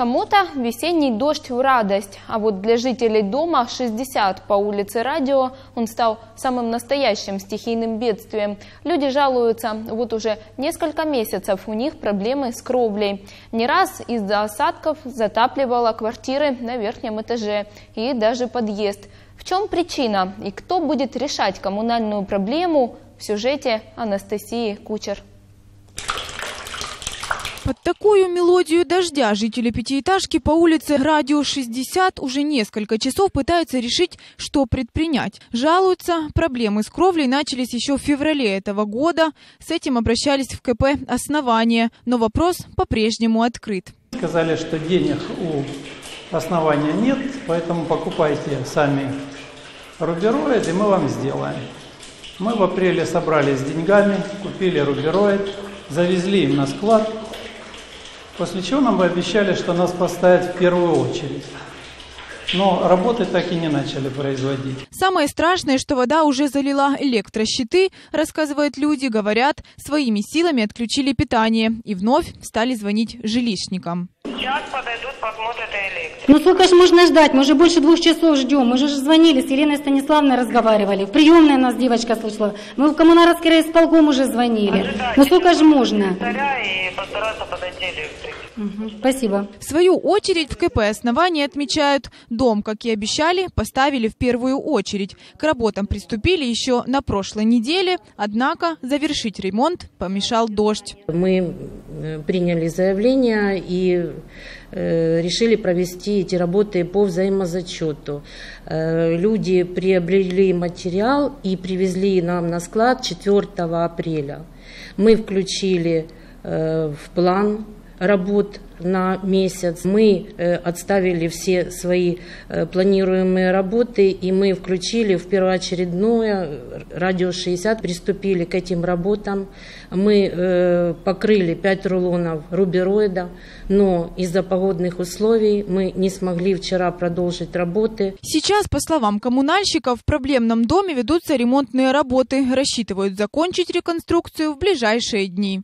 Кому-то весенний дождь в радость, а вот для жителей дома 60 по улице Радио он стал самым настоящим стихийным бедствием. Люди жалуются, вот уже несколько месяцев у них проблемы с кровлей. Не раз из-за осадков затапливало квартиры на верхнем этаже и даже подъезд. В чем причина и кто будет решать коммунальную проблему в сюжете Анастасии Кучер. Под такую мелодию дождя жители пятиэтажки по улице Радио 60 уже несколько часов пытаются решить, что предпринять. Жалуются, проблемы с кровлей начались еще в феврале этого года. С этим обращались в КП «Основание», но вопрос по-прежнему открыт. Сказали, что денег у основания нет, поэтому покупайте сами рубероид, и мы вам сделаем. Мы в апреле собрались с деньгами, купили рубероид, завезли им на склад, после чего нам обещали, что нас поставят в первую очередь. Но работы так и не начали производить. Самое страшное, что вода уже залила электрощиты, рассказывают люди, говорят, своими силами отключили питание и вновь стали звонить жилищникам. Сейчас подойдут, посмотрят электрик. Ну сколько ж можно ждать? Мы уже больше двух часов ждем. Мы же звонили, с Еленой Станиславной разговаривали. В приемной нас девочка слышала. Мы в коммунарский райисполком уже звонили. Ожидайте. Ну сколько ж можно? Царя и постараться подойти электрик. Мгм, Спасибо. В свою очередь в КП «Основание» отмечают, дом, как и обещали, поставили в первую очередь. К работам приступили еще на прошлой неделе, однако завершить ремонт помешал дождь. Мы э, приняли заявление и решили провести эти работы по взаимозачету. Э, Люди приобрели материал и привезли нам на склад 4 апреля. Мы включили э, в план работ на месяц. Мы э, отставили все свои э, планируемые работы, и мы включили в первоочередное э, радио 60, приступили к этим работам. Мы покрыли 5 рулонов рубероида, но из-за погодных условий мы не смогли вчера продолжить работы. Сейчас, по словам коммунальщиков, в проблемном доме ведутся ремонтные работы. Рассчитывают закончить реконструкцию в ближайшие дни.